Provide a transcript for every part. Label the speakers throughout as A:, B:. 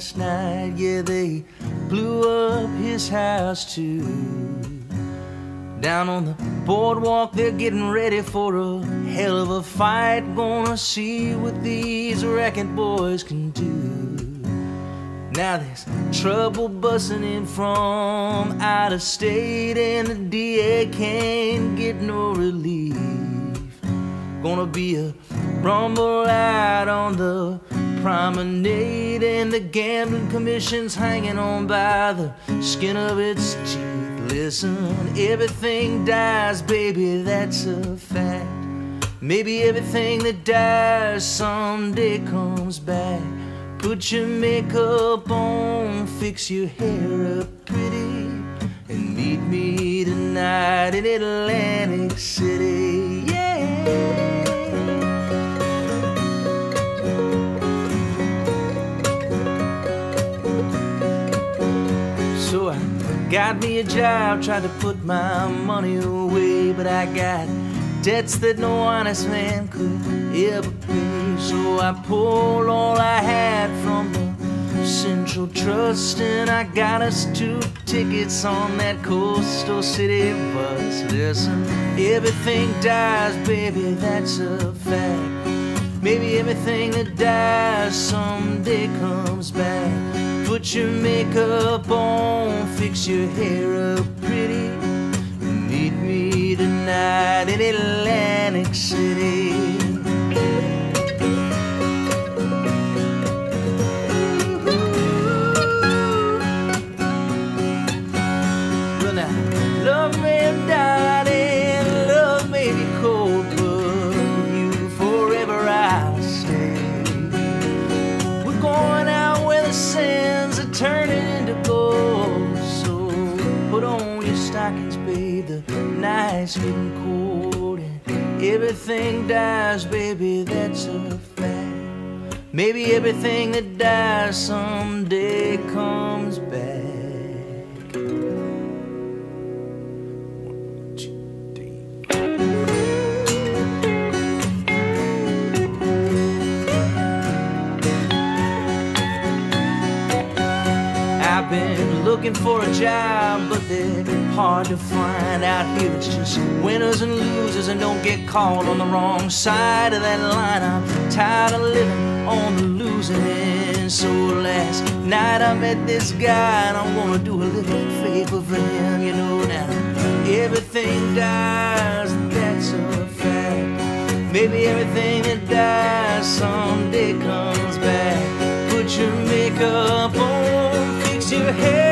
A: last night. Yeah, they blew up his house too. Down on the boardwalk, they're getting ready for a hell of a fight. Gonna see what these racket boys can do. Now there's trouble busting in from out of state, and the DA can't get no relief. Gonna be a rumble out on the promenade, and the gambling commission's hanging on by the skin of its teeth. Listen, everything dies, baby, that's a fact. Maybe everything that dies someday comes back. Put your makeup on, fix your hair up pretty, and meet me tonight in Atlantic City. Got me a job, tried to put my money away, but I got debts that no honest man could ever pay. So I pulled all I had from the Central Trust, and I got us two tickets on that coastal city bus. Listen, everything dies, baby, that's a fact. Maybe everything that dies someday comes back. Put your makeup on, fix your hair up pretty. Meet me tonight in Atlantic City. Night's getting cold and everything dies, baby. That's a fact. Maybe everything that dies someday comes back. Looking for a job, but they're hard to find out here. It's just winners and losers, and don't get caught on the wrong side of that line. I'm tired of living on the losing end. So last night I met this guy, and I'm gonna do a little favor for him. You know now, everything dies, that's a fact. Maybe everything that dies someday comes back. Put your makeup on, fix your hair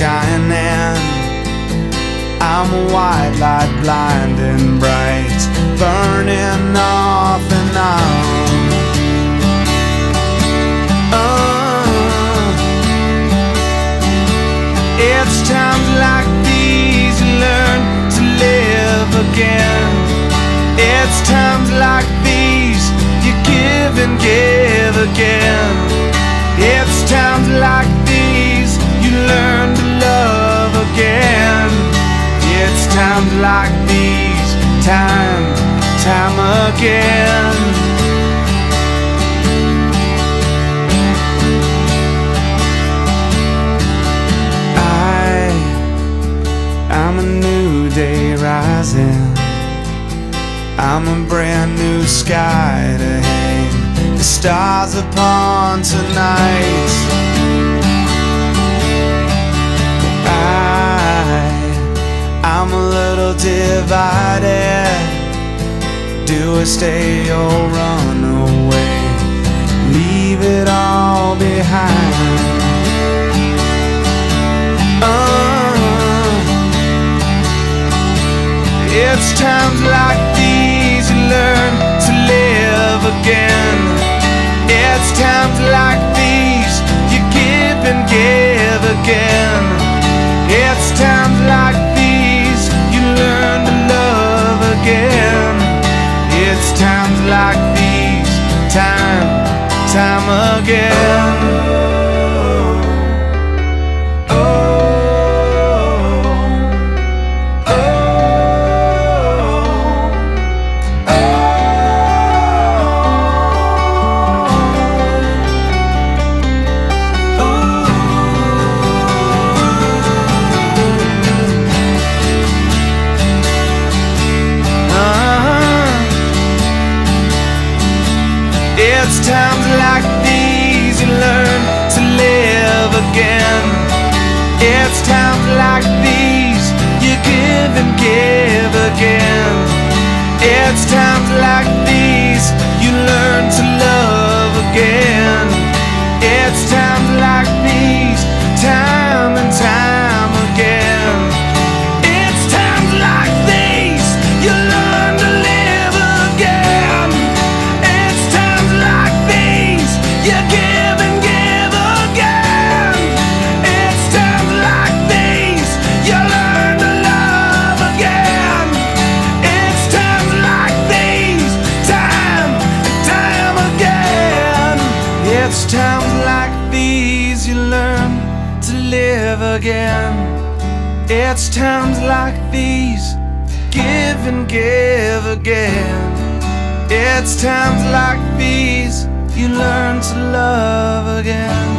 B: shining. I'm a white light blinding bright, burning off and on. Like these, time, time again. I, I'm a new day rising. I'm a brand new sky to hang. The stars upon tonight. I'm a little divided. Do I stay or run away? Leave it all behind. Uh, it's times like these you learn again. It's times like these you learn to live again. It's times like these, give and give again. It's times like these you learn to love again.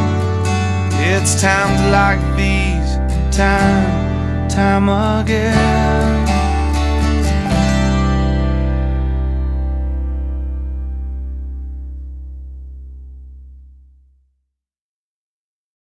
B: It's times like these, time, time again.